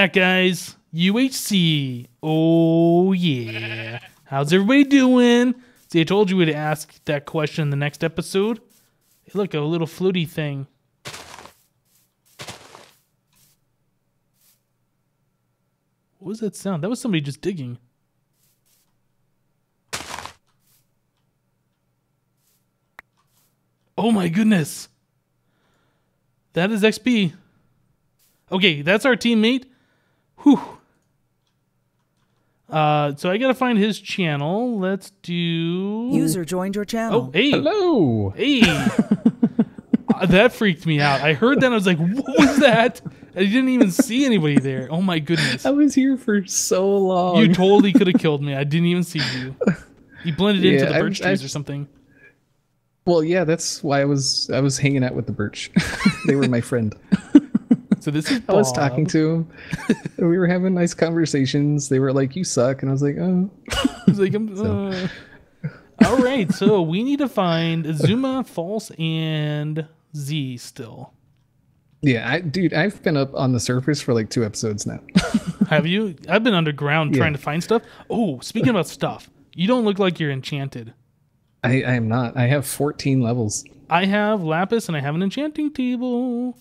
Back. Guys. UHC. Oh, yeah. How's everybody doing? See, I told you we'd ask that question in the next episode. Hey, look, a little floaty thing. What was that sound? That was somebody just digging. Oh my goodness. That is XP. Okay, that's our teammate. Whew. Uh, so I gotta find his channel. Let's do. User joined your channel. Oh, hey, Hello. hey. Uh, that freaked me out. I heard that. and I was like, "What was that?" I didn't even see anybody there. Oh my goodness! I was here for so long. You totally could have killed me. I didn't even see you. You blended into the birch I- trees or something. well, yeah, that's why I was I was hanging out with the birch. they were my friend. So this is. I was talking to him. we were having nice conversations. They were like, "You suck," and I was like, "Oh." He's like, I'm, uh. All right, so we need to find Zuma, False, and Z still. Yeah, I, dude, I've been up on the surface for like two episodes now. Have you? I've been underground Yeah. trying to find stuff. Oh, speaking about stuff, you don't look like you're enchanted. I, I am not. I have 14 levels. I have lapis and I have an enchanting table.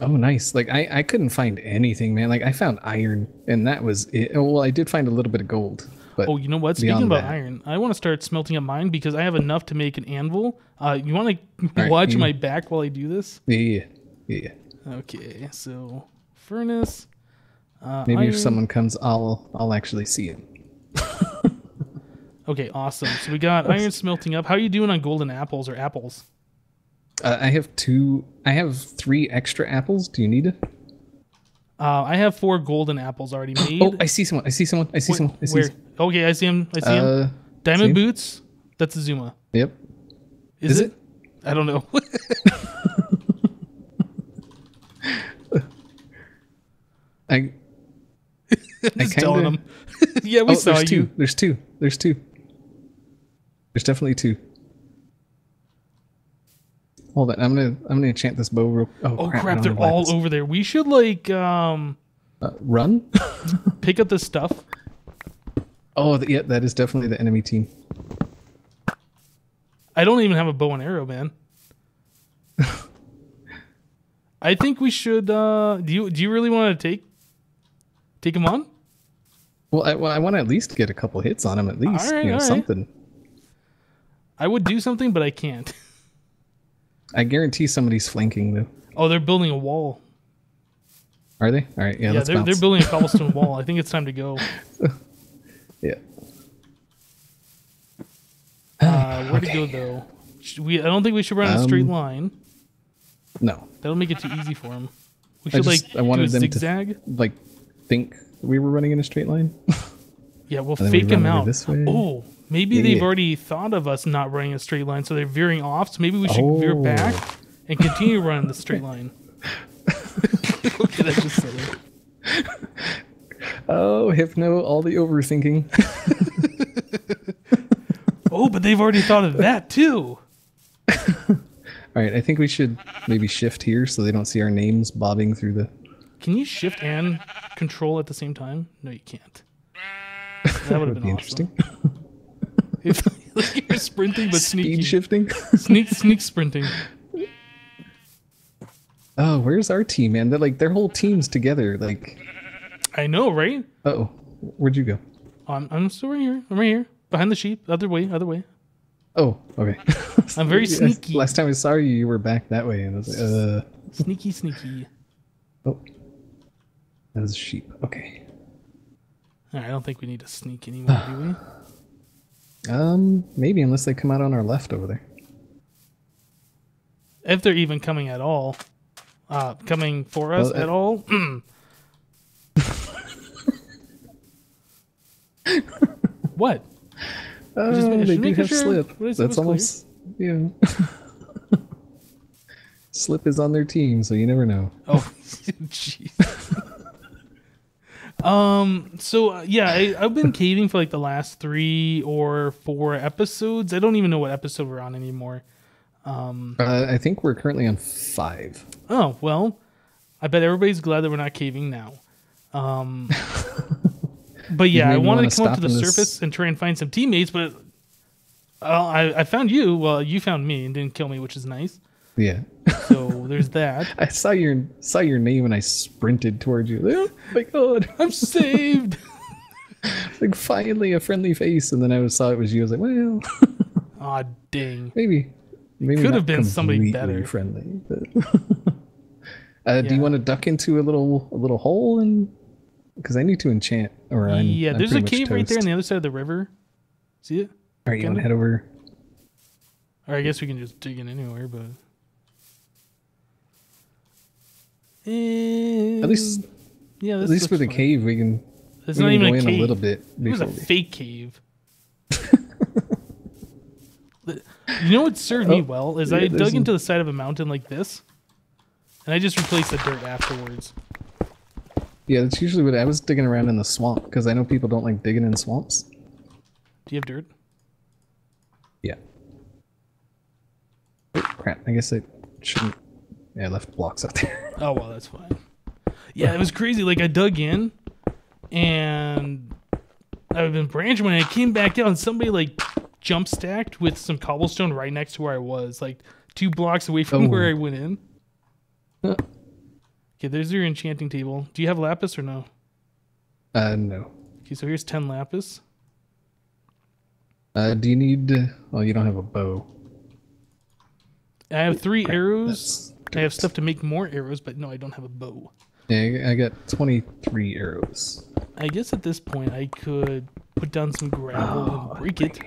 Oh, nice. Like I, I couldn't find anything, man. Like I found iron, and that was it. Oh, Well, I did find a little bit of gold, but Oh, you know what? Speaking about that. iron, I want to start smelting up mine because I have enough to make an anvil. Uh, you want to watch you- my back while I do this? yeah, yeah. Okay, so furnace. Uh, Maybe if someone comes, I'll I'll actually see it. Okay, awesome. So we got iron smelting up. How are you doing on golden apples or apples? Uh, I have two. I have three extra apples. Do you need it? Uh, I have four golden apples already made. Oh, I see someone. I see someone. I see Wh- someone. I see Where? someone. Okay, I see him. I see him. Uh, Diamond see? boots. That's Xisuma. yep. Is, Is it? I don't know. I. Just kinda- telling him. yeah, we Oh, saw there's you. two. There's two. There's two. There's definitely two. Hold on. I'm gonna I'm gonna enchant this bow real. Oh, Oh crap! Crap, they're all over there. We should like um Uh, run. pick up this stuff. oh, th- yeah. That is definitely the enemy team. I don't even have a bow and arrow, man. I think we should uh do you do you really want to take take him on? Well, I, well, I want to at least get a couple hits on him. At least, you know, something. I would do something, but I can't. I guarantee somebody's flanking though. Oh, they're building a wall. Are they? All right. Yeah. Yeah, they're, they're building a cobblestone wall. I think it's time to go. Yeah. Uh, where to go though? Should we? I don't think we should run in a straight Um, line. No. That'll make it too easy for him. We I should just- like I wanted them to- zigzag. Like, think we were running in a straight line. Yeah, we'll we fake him out. this way. Oh, maybe Yeah, they've yeah. already thought of us not running a straight line, so they're veering off. So maybe we should veer Oh. back and continue running the straight line. okay, that's just silly. Oh, hypno! All the overthinking. Oh, but they've already thought of that too. All right. I think we should maybe shift here so they don't see our names bobbing through the. Can you shift and control at the same time? No, you can't. That would have been be awesome. interesting. If like you're sprinting but Speed sneaky, shifting. sneak sneak sprinting. Oh, where's our team, man? They're like their whole team's together. Like, I know, right? oh, where'd you go? I'm I'm still right here. I'm right here behind the sheep. Other way, other way. Oh, okay. I'm very sneaky. Last time I saw you, you were back that way, and I was like, uh, Sneaky, sneaky. oh, that was a sheep. Okay. I don't think we need to sneak anymore, do we? Um, maybe unless they come out on our left over there. If they're even coming at all. Uh, coming for us Well, uh, at all. what? Oh, just they do have sure slip. That's was clear. almost yeah. slip is on their team, so you never know. Oh, jeez. Um. So uh, yeah, I, I've been caving for like the last three or four episodes. I don't even know what episode we're on anymore. Um. Uh, I think we're currently on five. Oh well, I bet everybody's glad that we're not caving now. Um, but yeah, I wanted wanna come up to the this- surface and try and find some teammates, but uh, I, I found you. Well, you found me and didn't kill me, which is nice. Yeah. So there's that. I saw your saw your name and I sprinted towards you. Oh my god. I'm saved. Like finally a friendly face and then I saw it was you. I was like, well Aw, dang. maybe maybe Could have been somebody better. friendly. But uh, do you want to duck into a little a little hole and because I need to enchant or I'm, yeah, I'm there's a pretty much cave right there on the other side of the river. See it? All right, you want to head over? Or I guess we can just dig in anywhere, but. At least yeah, at least with the cave we can It's we not can even go a in cave. a little bit It was a we- fake cave. You know what served me Oh, well is yeah, I dug into the side of a mountain like this, and I just replaced the dirt afterwards. Yeah, that's usually what I was digging around in the swamp because I know people don't like digging in swamps. Do you have dirt? Yeah. Oh, crap. I guess I shouldn't. Yeah, I left blocks out there. Oh well, that's fine. Yeah, it was crazy. Like I dug in, and I've been branching when I came back down. Somebody like jump stacked with some cobblestone right next to where I was, like two blocks away from Oh. where I went in. Huh. Okay, there's your enchanting table. Do you have lapis or no? Uh, no. Okay, so here's ten lapis. Uh, do you need? Oh, you don't have a bow. I have three arrows. that's I have stuff to make more arrows, but no, I don't have a bow. Yeah, I got twenty-three arrows. I guess at this point I could put down some gravel Oh, and break it.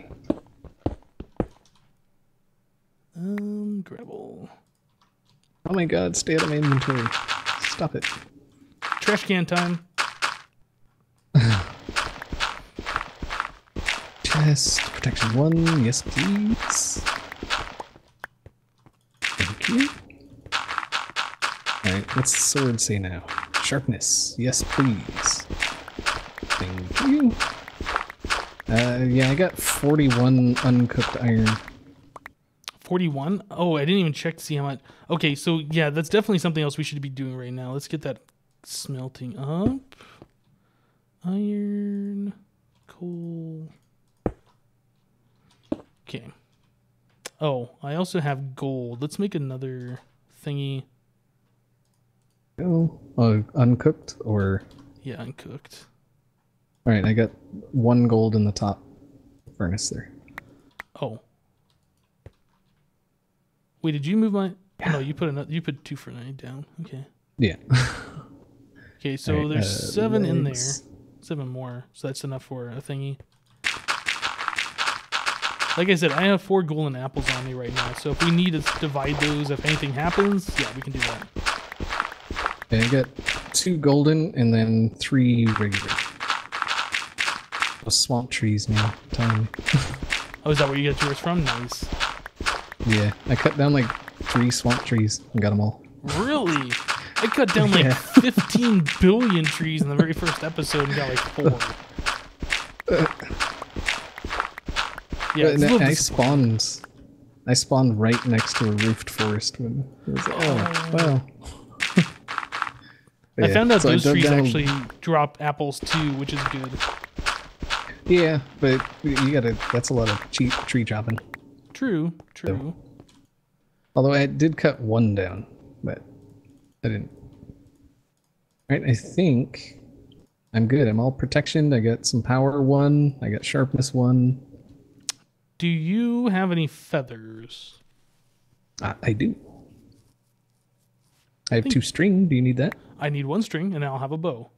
Um, gravel. Oh my god! Stay out of my inventory. Stop it. Trash can time. Chest protection one. Yes, please. Thank you. What's the sword say now? Sharpness. Yes, please. Thank you. Uh, yeah, I got 41 uncooked iron. 41. Oh, I didn't even check to see how much. Okay, so yeah, that's definitely something else we should be doing right now. Let's get that smelting up. Iron, coal. Okay. Oh, I also have gold. Let's make another thingy. Oh, oh, uncooked or Yeah, uncooked. all right. I got one gold in the top furnace there. Oh. Wait, did you move my? Oh, no, you put another. You put two for nine down. Okay. Yeah. Okay, so Alright, there's uh, seven in there. Seven more, so that's enough for a thingy. Like I said, I have four golden apples on me right now, so if we need to divide those, if anything happens, yeah, we can do that. Okay, I got two golden and then three regular. Swamp trees now. Time. Oh, is that where you get yours from? Nice. Yeah, I cut down like three swamp trees and got them all. Really? I cut down like Yeah. 15 billion trees in the very first episode and got like four. Yeah, it's a And little I spawned. I spawned right next to a roofed forest. When it was like, oh, well. I Yeah, found out so those trees down- actually drop apples too, which is good. Yeah, but you gotta. That's a lot of cheap tree chopping. True, true. Although I did cut one down, but I didn't. Right, I think I'm good. I'm all protection. I got some power one. I got sharpness one. Do you have any feathers? I, I do. I have two string. Do you need that? I need one string and I'll have a bow.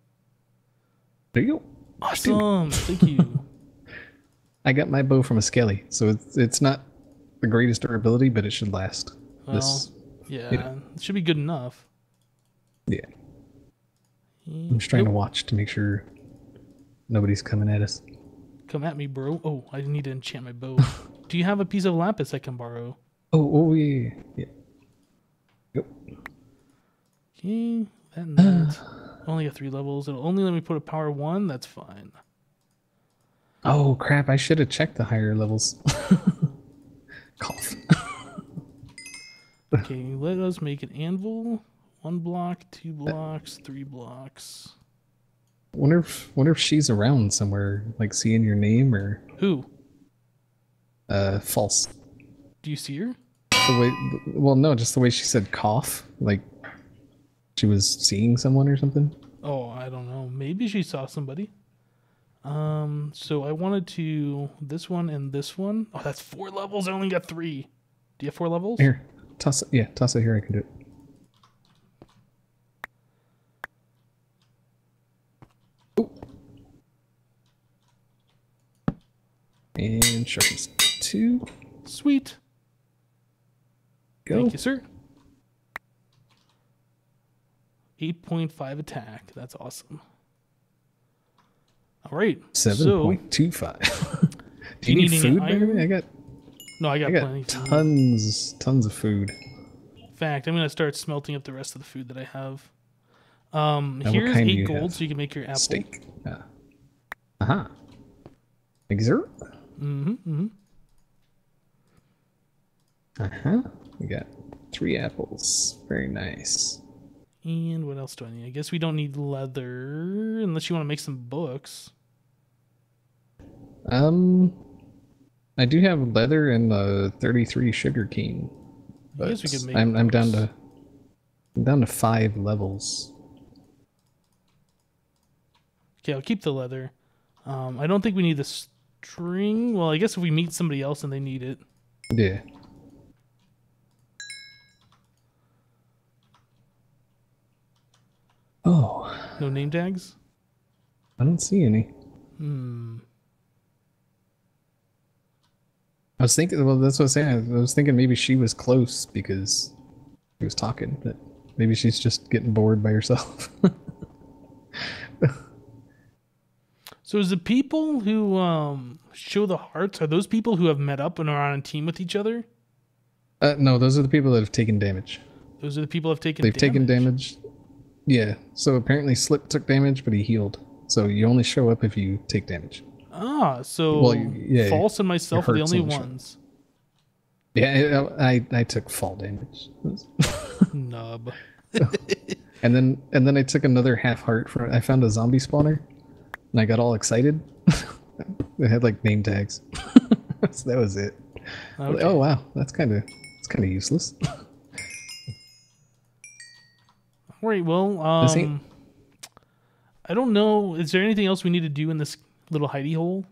There you go. Awesome. Thank you. I got my bow from a skelly, so it's it's not the greatest durability, but it should last. this, Yeah, know. it should be good enough. yeah. I'm just trying to watch to make sure nobody's coming at us. Come at me, bro. Oh, I need to enchant my bow. Do you have a piece of lapis I can borrow? Oh, oh yeah, yeah. Yep. That and that. Only got three levels. It'll only let me put a power one. That's fine. Oh crap! I should have checked the higher levels. Cough. Okay, let us make an anvil. One block, two blocks, three blocks. Wonder if wonder if she's around somewhere, like seeing your name or Who? uh false. Do you see her? The way well no, just the way she said cough, like she was seeing someone or something. Oh, I don't know. Maybe she saw somebody. Um, so I wanted to this one and this one. Oh, that's four levels. I only got three. Do you have four levels? Here, toss it. Yeah, toss it here. I can do it. Ooh. And sharpness two. Sweet. Go. Thank you, sir. 8.5 attack. That's awesome. All right. 7.25. So, point two five. you Do you need, food, baby? I got no, I got, I got plenty. tons tons of food. In fact, I'm going to start smelting up the rest of the food that I have. Um, what here's eight gold have? so you can make your apple. Steak. Uh huh. Exert. Mm-hmm, mm-hmm. Uh huh. We got three apples. Very nice. And what else do I need? I guess we don't need leather unless you want to make some books. Um, I do have leather and uh, 33 sugar cane. I guess we could make I'm, I'm down to I'm down to five levels. Okay, I'll keep the leather. Um, I don't think we need the string. Well, I guess if we meet somebody else and they need it. Yeah. Oh, No name tags? I don't see any. Hmm. I was thinking. Well, that's what I was saying. I was thinking maybe she was close because she was talking, but maybe she's just getting bored by herself. So is the people who um, show the hearts, are those people who have met up and are on a team with each other? uh, no, those are the people that have taken damage. Those are the people who have taken They've damage? taken damage. Yeah. So apparently Slip took damage, but he healed. So you only show up if you take damage. Ah, so Well, you- yeah, False and myself are the only ones. Yeah, I, I, took fall damage. Nub. And then and then I took another half heart for I found a zombie spawner and I got all excited. it had like name tags. so that was it. Was like, Oh wow, that's kind of that's kind of useless. All right, well, um, I don't know. Is there anything else we need to do in this little hidey hole?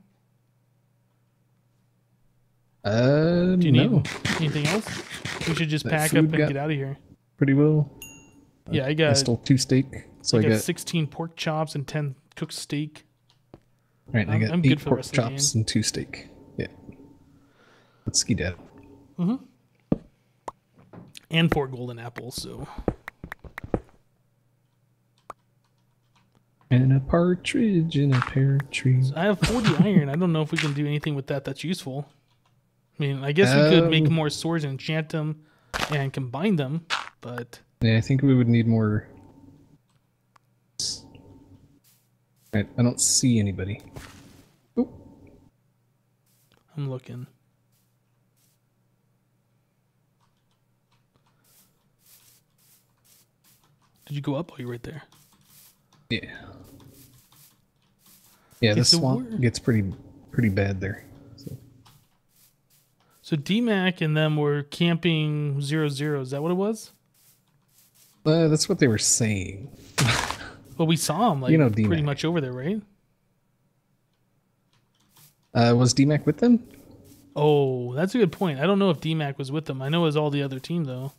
Uh, Do you no, need anything else? We should just That pack up and get out of here. pretty well. Yeah, I got. I stole two steak, so I I, got got 16 pork chops and 10 cooked steak. right. I I'm- got I'm good eight pork rest of the chops and two steak. Yeah, let's ski dad. and four golden apples. So And a partridge in a pear tree. I have 40 iron. I don't know if we can do anything with that that's useful. I mean, I guess we could make Um, more swords and enchant them and combine them, but Yeah, I think we would need more. Right, I don't see anybody. Oop. I'm looking. Did you go up? Oh, you're right there. Yeah. Yeah, Okay, the swamp gets pretty pretty bad there. So, So DMAC and them were camping zero zero. Is that what it was? uh, that's what they were saying. Well, we saw them like You know pretty much over there, right? Uh, was DMAC with them? Oh, that's a good point. I don't know if DMAC was with them. I know it was all the other team though.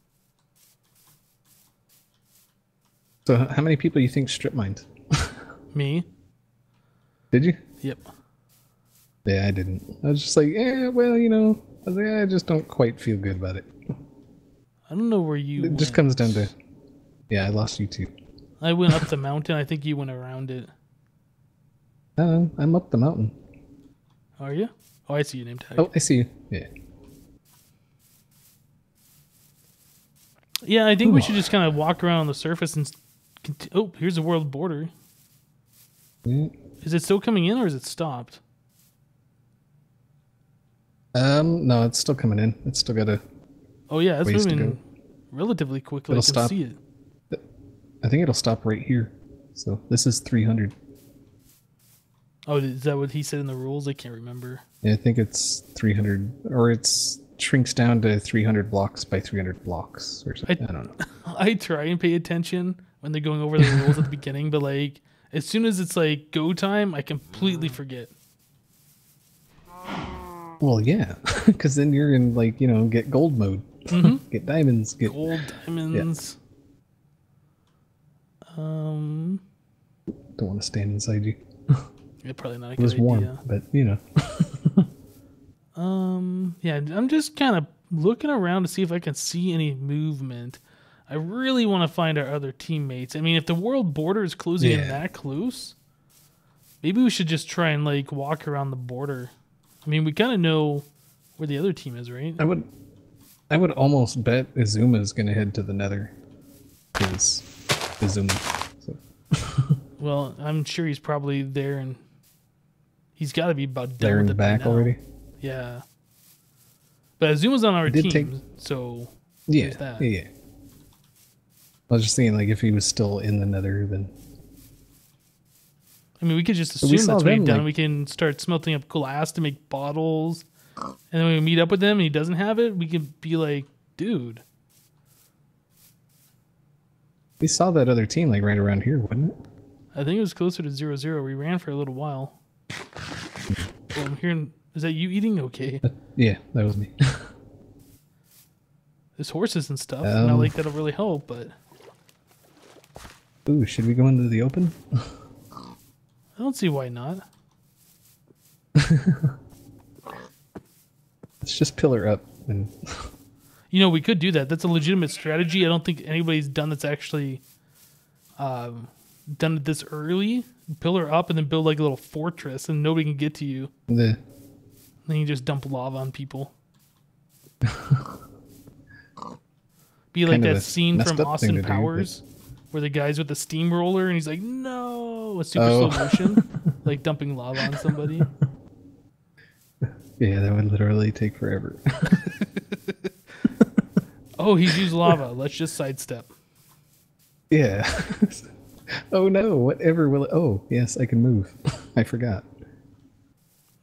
So how many people do you think strip mined? Me. Did you? Yep. Yeah, I didn't. I was just like, yeah, well, you know, I was like, I just don't quite feel good about it. I don't know where you. It just comes down to, yeah, I lost you too. I went up the mountain. I think you went around it. Uh, I'm up the mountain. Are you? Oh, I see your name tag. Oh, I see you. Yeah. Yeah, I think we should just kind of walk around on the surface and. Conti- oh, here's the world border. Is it still coming in or is it stopped? Um, no, it's still coming in. It's still got a. Oh yeah, it's moving relatively quickly. It'll I can stop. see it. I think it'll stop right here. So this is 300. Oh, is that what he said in the rules? I can't remember. Yeah, I think it's 300, or it's shrinks down to 300 blocks by 300 blocks or something. I, I don't know. I try and pay attention when they're going over the rules at the beginning, but like as soon as it's like go time, I completely forget. Well, yeah, because then you're in like you know get gold mode, Mhm. get diamonds, get Gold diamonds. Um, don't want to stand inside you. yeah, probably not a It good was warm, idea. but you know. Um, yeah, I'm just kind of looking around to see if I can see any movement. I really want to find our other teammates. I mean, if the world border is closing in that close, maybe we should just try and like walk around the border. I mean, we kind of know where the other team is, right? I would, I would almost bet Xisuma is gonna head to the Nether, because Xisuma. So Well, I'm sure he's probably there, and he's got to be about done they're in the back now. already. Yeah, but Xisuma's on our team, take- so Yeah, yeah, yeah. I was just thinking, like, if he was still in the Nether, then I mean, we could just assume saw that's what he's done. like- we can start smelting up glass to make bottles, and then we meet up with him and he doesn't have it, we can be like, "Dude, we saw that other team like right around here, wasn't it? I think it was closer to zero zero. We ran for a little while." Well, I'm hearing. Is that you eating? Okay. Yeah, that was me. There's horses and stuff. Not Um, like that'll really help, but Ooh, should we go into the open? I don't see why not. Let's just pillar up and You know, we could do that. That's a legitimate strategy. I don't think anybody's done that's actually um, done it this early. Pillar up and then build like a little fortress, and nobody can get to you. the Then you just dump lava on people. Be like Kind that scene from Austin to do, Powers, where the guy's with the steamroller and he's like, "No!" a super Oh. slow motion, like dumping lava on somebody. yeah, that would literally take forever. Oh, he's used lava. Let's just sidestep. yeah. oh no, whatever will it Oh, yes, I can move. I forgot.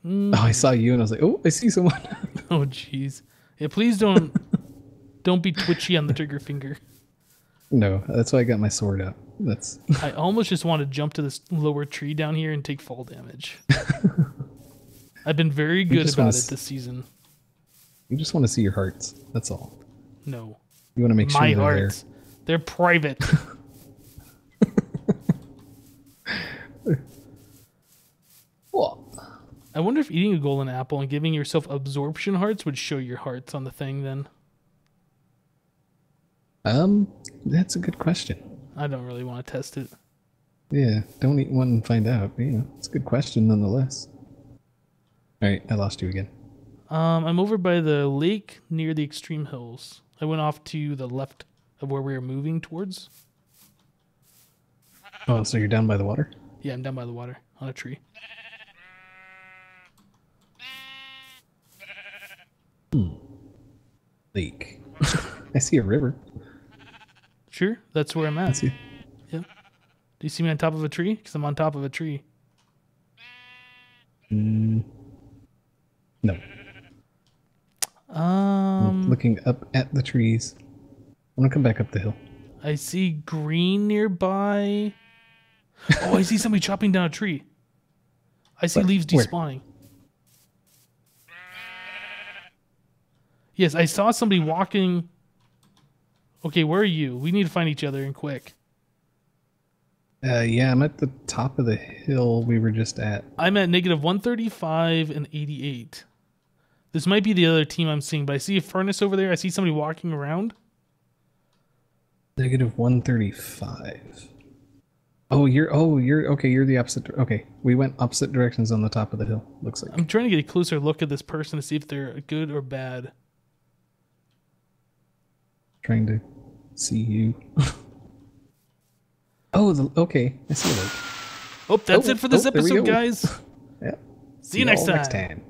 Mm. Oh, I saw you and I was like, "Oh, I see someone." Oh, jeez. Yeah, please don't don't be twitchy on the trigger finger. No, that's why I got my sword up. That's I almost just want to jump to this lower tree down here and take fall damage. I've been very good about it s- this season. you just want to see your hearts. That's all. No, You want to make sure my they're there. They're private. Well, I wonder if eating a golden apple and giving yourself absorption hearts would show your hearts on the thing. Then um, that's a good question. I don't really want to test it. Yeah, don't eat one and find out. You know, it's a good question nonetheless. All right, I lost you again. Um, I'm over by the lake near the extreme hills. I went off to the left of where we were moving towards. Oh, so you're down by the water? Yeah, I'm down by the water on a tree. Lake. I see a river. Sure, that's where I'm at. see. Yeah. Do you see me on top of a tree? Because I'm on top of a tree. Mm, no, Um, looking up at the trees. I'm gonna come back up the hill. I see green nearby. Oh, I see somebody chopping down a tree. I see What? leaves Where? despawning. Yes, I saw somebody walking. Okay, where are you? We need to find each other and quick. Uh, yeah, I'm at the top of the hill we were just at. I'm at negative 135 and 88. This might be the other team I'm seeing, but I see a furnace over there. I see somebody walking around. Negative 135. Oh, you're oh you're okay. You're the opposite. Okay, we went opposite directions on the top of the hill. Looks like. I'm trying to get a closer look at this person to see if they're good or bad. trying to see you. oh, the, okay. I see it. Oh, that's Oh, it for this oh, episode, guys. Yeah. See you next time. time.